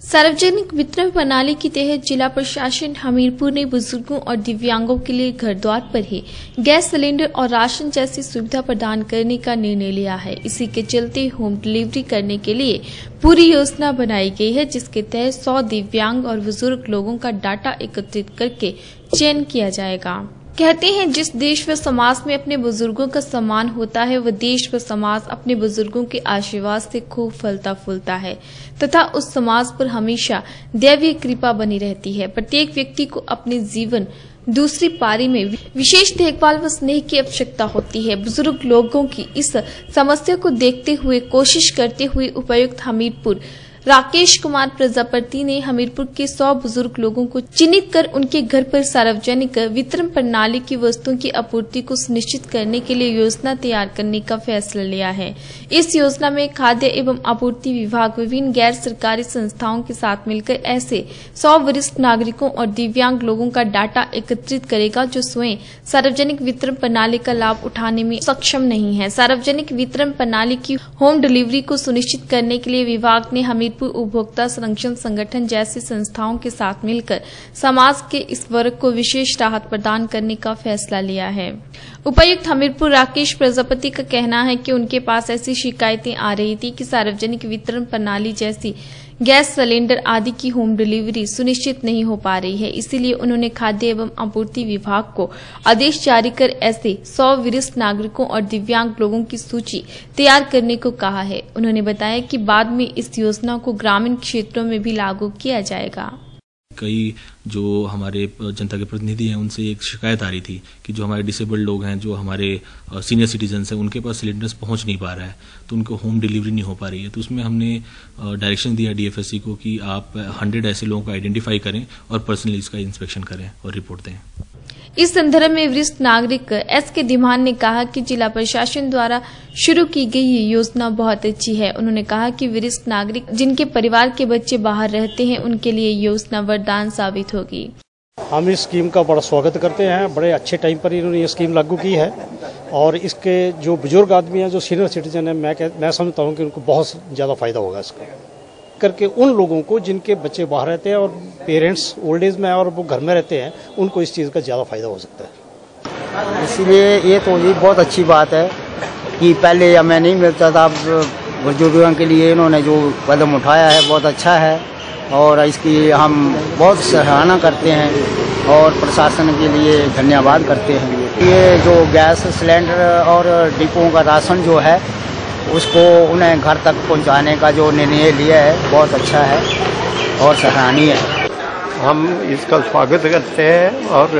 सार्वजनिक वितरण प्रणाली के तहत जिला प्रशासन हमीरपुर ने बुज़ुर्गों और दिव्यांगों के लिए घर द्वार पर ही गैस सिलेंडर और राशन जैसी सुविधा प्रदान करने का निर्णय लिया है। इसी के चलते होम डिलीवरी करने के लिए पूरी योजना बनाई गई है, जिसके तहत 100 दिव्यांग और बुज़ुर्ग लोगों का डाटा एकत्रित करके चयन किया जाएगा। कहते हैं, जिस देश व समाज में अपने बुज़ुर्गों का सम्मान होता है, वह देश व समाज अपने बुज़ुर्गों के आशीर्वाद से खूब फलता फूलता है। तथा उस समाज पर हमेशा दैवीय कृपा बनी रहती है। प्रत्येक व्यक्ति को अपने जीवन, दूसरी पारी में विशेष देखभाल व स्नेह की आवश्यकता होती है। बुज़ुर्ग लोगों की इस समस्या को देखते हुए, कोशिश करते हुए उपायुक्त हमीरपुर राकेश कुमार प्रजापति ने हमीरपुर के सौ बुज़ुर्ग लोगों को चिन्हित कर उनके घर पर सार्वजनिक वितरण प्रणाली की वस्तुओं की आपूर्ति को सुनिश्चित करने के लिए योजना तैयार करने का फैसला लिया है। इस योजना में खाद्य एवं आपूर्ति विभाग विभिन्न गैर सरकारी संस्थाओं के साथ मिलकर ऐसे सौ वरिष्ठ नागरिकों और दिव्यांग लोगों का डाटा एकत्रित करेगा जो स्वयं सार्वजनिक वितरण प्रणाली का लाभ उठाने में सक्षम नहीं है। सार्वजनिक वितरण प्रणाली की होम डिलीवरी को सुनिश्चित करने के लिए विभाग ने हमीर हमीरपुर उपभोक्ता संरक्षण संगठन जैसी संस्थाओं के साथ मिलकर समाज के इस वर्ग को विशेष राहत प्रदान करने का फैसला लिया है। उपायुक्त हमीरपुर राकेश प्रजापति का कहना है कि उनके पास ऐसी शिकायतें आ रही थी कि सार्वजनिक वितरण प्रणाली जैसी गैस सिलेंडर आदि की होम डिलीवरी सुनिश्चित नहीं हो पा रही है। इसीलिए उन्होंने खाद्य एवं आपूर्ति विभाग को आदेश जारी कर ऐसे सौ वरिष्ठ नागरिकों और दिव्यांग लोगों की सूची तैयार करने को कहा है। उन्होंने बताया कि बाद में इस योजना को ग्रामीण क्षेत्रों में भी लागू किया जाएगा। कई जो हमारे जनता के प्रतिनिधि हैं, उनसे एक शिकायत आ रही थी कि जो हमारे डिसेबल्ड लोग हैं, जो हमारे सीनियर सिटीजन हैं, उनके पास सिलेंडर्स पहुँच नहीं पा रहा है तो उनको होम डिलीवरी नहीं हो पा रही है। तो उसमें हमने डायरेक्शन दिया डीएफएससी को कि आप हंड्रेड ऐसे लोगों को आइडेंटिफाई करें और पर्सनली इसका इंस्पेक्शन करें और रिपोर्ट दें। इस संदर्भ में वरिष्ठ नागरिक एस के धीमान ने कहा कि जिला प्रशासन द्वारा शुरू की गई ये योजना बहुत अच्छी है। उन्होंने कहा कि वरिष्ठ नागरिक जिनके परिवार के बच्चे बाहर रहते हैं, उनके लिए योजना वरदान साबित होगी। हम इस स्कीम का बड़ा स्वागत करते हैं। बड़े अच्छे टाइम पर इन्होंने ये स्कीम लागू की है और इसके जो बुज़ुर्ग आदमी हैं, जो सीनियर सिटीजन है, मैं मैं समझता हूँ कि उनको बहुत ज़्यादा फ़ायदा होगा इसका। करके उन लोगों को जिनके बच्चे बाहर रहते हैं और पेरेंट्स ओल्ड एज में और वो घर में रहते हैं, उनको इस चीज़ का ज़्यादा फ़ायदा हो सकता है। इसलिए ये तो जी बहुत अच्छी बात है कि पहले हमें नहीं मिलता था बुज़ुर्गों के लिए इन्होंने जो कदम उठाया है, बहुत अच्छा है और इसकी हम बहुत सराहना करते हैं और प्रशासन के लिए धन्यवाद करते हैं। ये जो गैस सिलेंडर और डिपों का राशन जो है उसको उन्हें घर तक पहुँचाने का जो निर्णय लिया है, बहुत अच्छा है और सराहनीय है। हम इसका स्वागत करते हैं और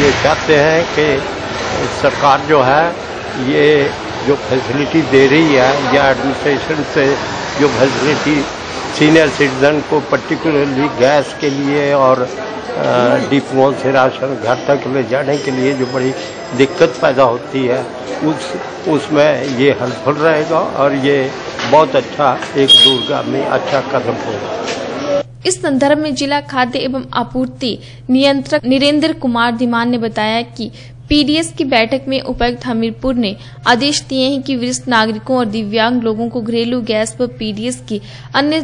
ये चाहते हैं कि सरकार जो है, ये जो फैसिलिटी दे रही है, या एडमिनिस्ट्रेशन से जो फैसिलिटी, सीनियर सिटीजन को पर्टिकुलरली गैस के लिए और डिपोओं से राशन घर तक ले जाने के लिए जो बड़ी दिक्कत पैदा होती है, उस, उसमें ये हेल्पफुल रहेगा और ये बहुत अच्छा एक दूरगामी अच्छा कदम होगा। इस संदर्भ में जिला खाद्य एवं आपूर्ति नियंत्रक निरेंद्र कुमार धीमान ने बताया कि पीडीएस की बैठक में उपायुक्त हमीरपुर ने आदेश दिए हैं कि वरिष्ठ नागरिकों और दिव्यांग लोगों को घरेलू गैस व पीडीएस की अन्य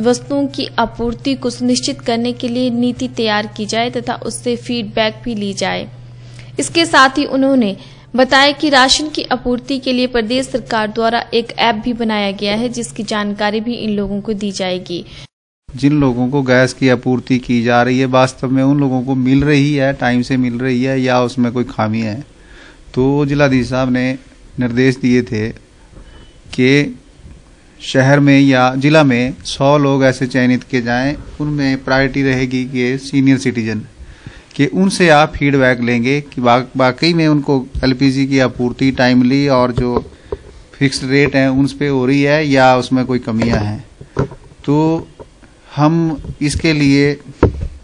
वस्तुओं की आपूर्ति को सुनिश्चित करने के लिए नीति तैयार की जाए तथा उससे फीडबैक भी ली जाए। इसके साथ ही उन्होंने बताया कि राशन की आपूर्ति के लिए प्रदेश सरकार द्वारा एक ऐप भी बनाया गया है, जिसकी जानकारी भी इन लोगों को दी जाएगी। जिन लोगों को गैस की आपूर्ति की जा रही है, वास्तव में उन लोगों को मिल रही है, टाइम से मिल रही है या उसमें कोई खामी है? तो जिलाधीश साहब ने निर्देश दिए थे कि शहर में या जिला में सौ लोग ऐसे चयनित किए जाएँ, उनमें प्रायोरिटी रहेगी कि सीनियर सिटीजन, कि उनसे आप फीडबैक लेंगे कि वाकई में उनको एलपीजी की आपूर्ति टाइमली और जो फिक्स्ड रेट हैं उन पर हो रही है या उसमें कोई कमियाँ हैं। तो हम इसके लिए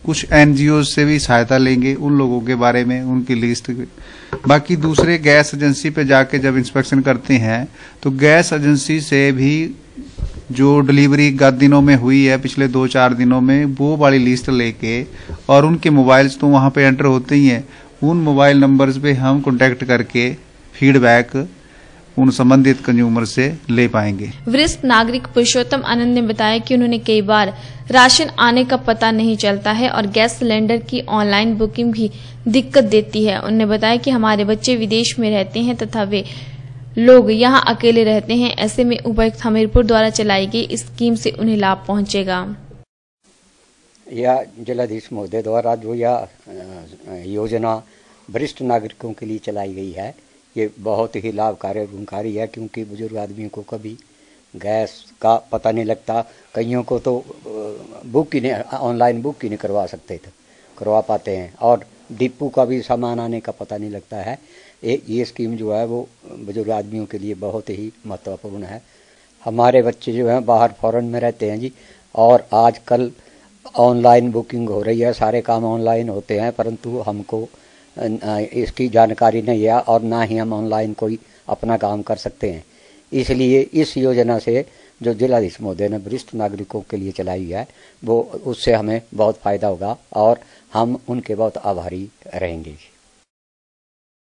कुछ एनजीओ से भी सहायता लेंगे उन लोगों के बारे में, उनकी लिस्ट बाकी दूसरे गैस एजेंसी पे जाके जब इंस्पेक्शन करते हैं तो गैस एजेंसी से भी जो डिलीवरी गत दिनों में हुई है, पिछले दो चार दिनों में, वो वाली लिस्ट लेके और उनके मोबाइल्स तो वहाँ पे एंटर होते ही हैं, उन मोबाइल नंबर्स पे हम कॉन्टेक्ट करके फीडबैक उन संबंधित कंज्यूमर से ले पाएँगे। वरिष्ठ नागरिक पुरुषोत्तम आनंद ने बताया कि उन्होंने कई बार राशन आने का पता नहीं चलता है और गैस सिलेंडर की ऑनलाइन बुकिंग भी दिक्कत देती है। उन्होंने बताया कि हमारे बच्चे विदेश में रहते हैं तथा वे लोग यहाँ अकेले रहते हैं। ऐसे में उपायुक्त हमीरपुर द्वारा चलाई गई इस स्कीम से उन्हें लाभ पहुँचेगा। यह जिलाधीश महोदय द्वारा जो यह योजना वरिष्ठ नागरिकों के लिए चलाई गई है ये बहुत ही लाभकारी गुणकारी है, क्योंकि बुज़ुर्ग आदमियों को कभी गैस का पता नहीं लगता। कईयों को तो बुक ही नहीं, ऑनलाइन बुक ही नहीं करवा सकते थे, करवा पाते हैं। और डिपू का भी सामान आने का पता नहीं लगता है। ये ये स्कीम जो है वो बुज़ुर्ग आदमियों के लिए बहुत ही महत्वपूर्ण है। हमारे बच्चे जो हैं, बाहर फॉरेन में रहते हैं जी, और आजकल ऑनलाइन बुकिंग हो रही है। सारे काम ऑनलाइन होते हैं, परंतु हमको इसकी जानकारी नहीं है और ना ही हम ऑनलाइन कोई अपना काम कर सकते हैं। इसलिए इस योजना से जो जिलाधीश महोदय ने वरिष्ठ नागरिकों के लिए चलाई है, वो उससे हमें बहुत फ़ायदा होगा और हम उनके बहुत आभारी रहेंगे।